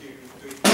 two.